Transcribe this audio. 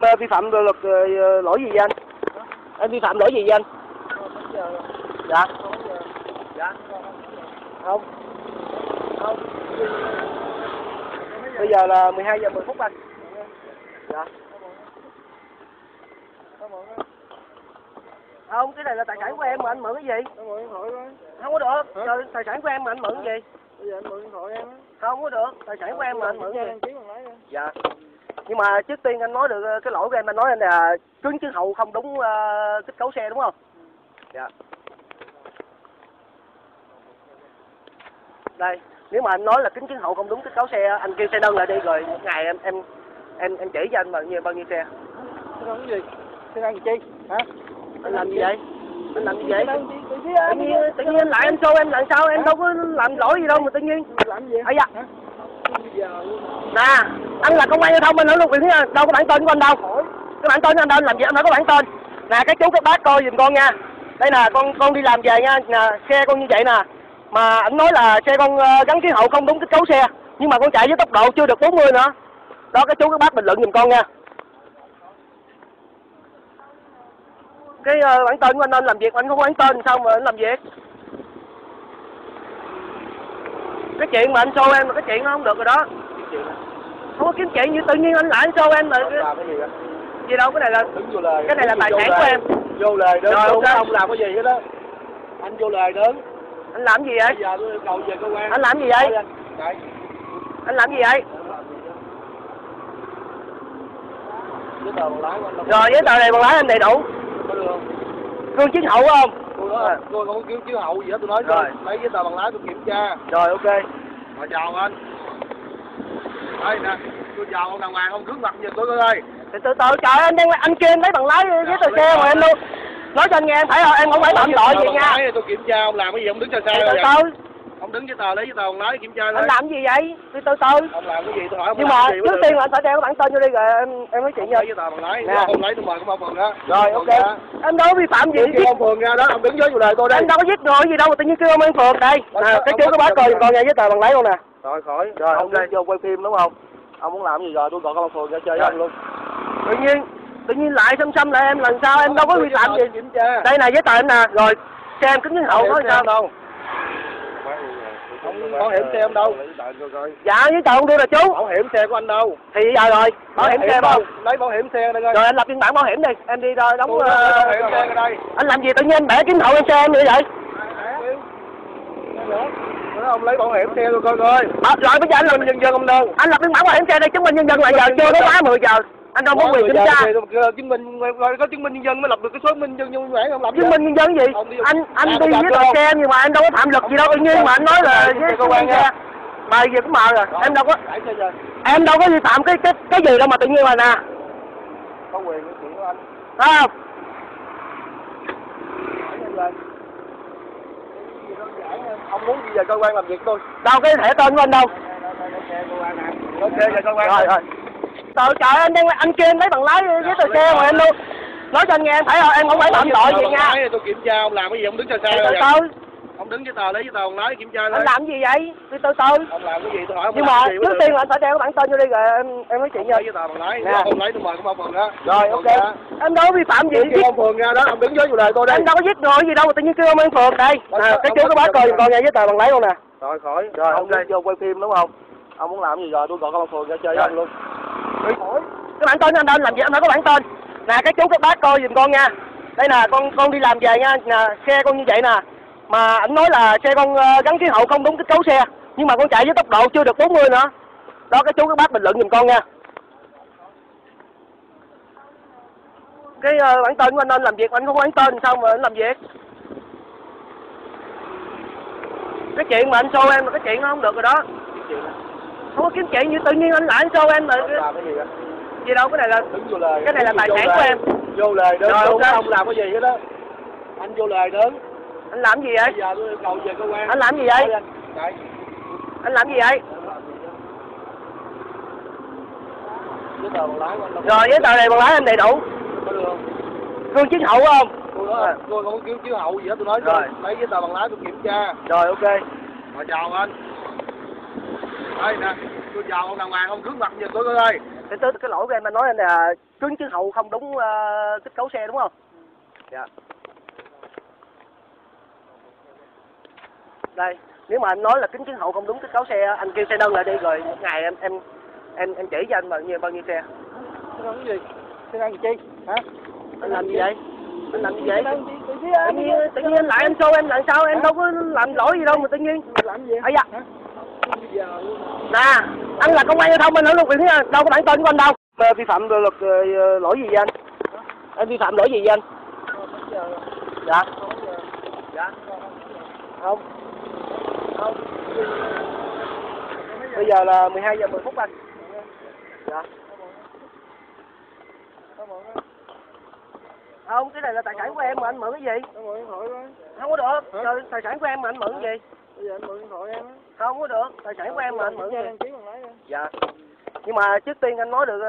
Ờ, vi phạm luật ờ, lỗi gì vậy anh? Anh vi phạm lỗi gì vậy anh? Dạ. Dạ. Không. Không. Bây giờ là 12 giờ 10 phút anh. Dạ. Không, cái này là tài sản của em mà anh mượn cái gì? Không có được. Trời, tài sản của em mà anh mượn cái gì? Không có được. Tài sản của em mà anh mượn cái gì? Dạ. Nhưng mà trước tiên anh nói được ờ, cái lỗi của em anh nói anh là kính chiếu hậu không đúng ờ, kết cấu xe đúng không? Dạ. Đây, nếu mà anh nói là kính chiếu hậu không đúng kết cấu xe anh kêu xe nâng lại đi rồi một ngày em em em em chỉ cho anh bao nhiêu bao nhiêu xe. Anh làm gì vậy? Anh làm gì vậy? Tự nhiên tự nhiên lại anh show em làm sao em đâu có làm lỗi gì đâu mà tự nhiên. làm gì Ây da. Nè, anh là công an giao thông anh ở luật quyền đâu có bản tên của anh đâu. Cái bản tên của anh đâu làm gì anh phải có bản tên. Nè các chú các bác coi giùm con nha. Đây nè con con đi làm về nha, nè xe con như vậy nè. Mà anh nói là xe con ờ, gắn khí hậu không đúng kết cấu xe, nhưng mà con chạy với tốc độ chưa được 40 nữa. Đó các chú các bác bình luận giùm con nha. Cái uh, bản tên của anh nên làm việc anh không có bản tên sao mà anh làm việc? Cái chuyện mà anh show em là cái chuyện nó không được rồi đó. Không có kiếm chuyện như tự nhiên anh lại anh show em làm cái gì vậy gì đâu cái này là lời cái này là tài sản của em. vô lời đứng Rồi, đúng không làm cái gì hết đó anh vô lời đứng Anh làm gì vậy? bây giờ tôi yêu cầu về cơ quan Anh làm gì vậy? Anh làm gì vậy? anh Rồi giấy tờ này bằng lái em đầy đủ. Gương chiến hậu không? tôi nói tôi không có kiếm chiếu hậu gì hết tôi nói Rồi. lấy giấy tờ bằng lái tôi kiểm tra Rồi ok. mà chào anh đây nè tôi chào ông đàng hoàng ông cứng mặt nhìn tôi coi ơi Từ từ từ trời anh đang anh kia anh lấy bằng lái giấy tờ xe mà em luôn. Nói cho anh nghe em phải không? Em không phải phạm tội gì nha. tôi kiểm tra ông làm cái gì ông đứng xa xa Từ từ rồi ông đứng giấy tờ lấy giấy tờ bằng lái kiểm tra Anh làm gì vậy? Từ từ từ. ông làm cái gì tôi hỏi ông Nhưng mà trước tiên là anh phải đeo cái bản tên vô đi rồi em em nói chuyện ông giấy tờ bằng lái Nè. ông lấy tôi mời công an phường đó Rồi ok. Em đâu có vi phạm gì chứ. ông phường ra đó ông đứng với lời tôi đây Em đâu có giết người gì đâu mà tự nhiên kêu ông phường đây. Nè, cái chú cái bác coi giùm con nha giấy tờ bằng lái luôn nè. Rồi khỏi. Rồi, ông ok. đi vô quay phim đúng không? Ông muốn làm gì rồi? Tôi gọi công an phường ra chơi với ông luôn. Tự nhiên tự nhiên lại xăm xăm lại em lần sau em đâu có vi phạm gì. kiểm tra. Đây nè giấy tờ em nè. Rồi xe em kính hậu nói sao? đâu. Bảo hiểm xe ông đâu. Dạ giấy tờ không đưa là chú. bảo hiểm xe của anh đâu? Thì giờ rồi, bảo hiểm xe không? lấy bảo hiểm xe đây Rồi anh lập biên bản bảo hiểm đi, em đi rồi đóng ờ, bảo hiểm xe ở đây. Anh làm gì tự nhiên em bẻ kiếm hậu em xe em như vậy? Ông lấy bảo hiểm xe tôi coi coi À, rồi bây giờ anh làm nhân dân ông đâu anh lập biên bản bảo hiểm xe đây chứng minh nhân dân là giờ chưa có quá 10 giờ. Anh đâu có quyền kiểm tra. chứng minh rồi có chứng minh nhân dân mới lập được cái số minh nhân dân bản ông lập Chứng minh nhân dân gì? Anh anh À, đi tôi với gặp tờ xe nhưng mà anh đâu có phạm luật gì đâu tự nhiên mà anh nói là với cơ quan xe. Mà giờ cũng mờ rồi, em đâu có em đâu có vi phạm cái cái cái gì đâu mà tự nhiên mà nè. có quyền của anh không? Đẩy xe rồi ông muốn gì về cơ quan làm việc tôi Đâu cái thẻ tên của anh đâu? ok về cơ quan Rồi rồi. Trời trời anh đang anh kia anh lấy bằng lái với tờ xe mà em luôn. Nói cho anh nghe em phải không? Em không phải phạm tội gì nha. tôi kiểm tra ông làm cái gì ông đứng xa xa từ. Ông đứng giấy tờ lấy giấy tờ bằng lái kiểm tra thôi Anh làm gì vậy? Từ từ từ. ông làm cái gì tôi hỏi ông Nhưng mà trước tiên là anh phải đeo cái bản tên vô đi rồi em em nói chuyện ông nha. lấy giấy tờ bằng lái Nè. không lấy tôi mời công an phường đó Rồi ok. Em đâu có vi phạm gì kêu ông phường ra đó ông đứng với lời tôi đây Em đâu có giết người gì đâu mà tự nhiên kêu ông an phường đây. Ông- Nè, cái ông- chú cái bác coi giùm con nha giấy tờ bằng lái luôn nè. rồi khỏi Rồi, ông vô quay phim đúng không ông muốn làm gì rồi tôi gọi công an phường ra chơi với ông luôn Cái bản tên anh đâu anh làm gì anh phải có bản tên. Nè cái chú các bác coi giùm con nha. Đây nè con con đi làm về nha, nè xe con như vậy nè. Mà anh nói là xe con ờ, gắn chiếu hậu không đúng kết cấu xe, nhưng mà con chạy với tốc độ chưa được 40 nữa. Đó cái chú các bác bình luận giùm con nha. Cái ờ, bản tên của anh anh làm việc anh không có bản tên sao mà anh làm việc? Cái chuyện mà anh show em là cái chuyện nó không được rồi đó. Không có kiếm chuyện như tự nhiên anh lại anh show em cái gì đâu cái này là Cái này là tài sản của em. vô lời đứng Rồi, đúng ok. ông làm cái gì hết đó anh vô lời đứng anh làm gì vậy? Anh làm gì vậy? Anh làm gì vậy? anh Rồi giấy tờ này bằng lái em đầy đủ. Gương chiến hậu không? tôi nói tôi không có kiếm chiếu hậu gì hết tôi nói Rồi. lấy giấy tờ bằng lái tôi kiểm tra Rồi ok. mà chào anh đây nè tôi chào ông đàng hoàng ông cứng mặt nhìn tôi coi ơi Cái tới cái lỗi của em anh nói là kính chiếu hậu không đúng ờ, kết cấu xe đúng không? Dạ. Đây, nếu mà anh nói là kính chiếu hậu không đúng kết cấu xe, anh kêu xe đơn lại đi rồi một ngày em em em em chỉ cho anh bao nhiêu bao nhiêu xe. Cái gì? Xe gì chi? Hả? Anh làm gì vậy? Anh làm gì vậy? Tự nhiên Tự nhiên lại em xô em làm sao em đâu có làm lỗi gì đâu mà tự nhiên. làm gì? Giờ luôn. Nè, anh là công an giao thông anh ở luật quyền đâu có bản tên của anh đâu. Vi phạm luật ờ, lỗi gì vậy anh? Anh vi phạm lỗi gì vậy anh? Ờ, Dạ. giờ- Dạ. Không. Không. Bây giờ là 12 giờ 10 phút anh. Dạ. Không, cái này là tài sản của em mà anh mượn cái gì? Không có được. Trời, tài sản của em mà anh mượn cái gì? Bây giờ anh mượn điện thoại em. Không có được. Tài sản của em mà anh mượn cái gì? Dạ. Nhưng mà trước tiên anh nói được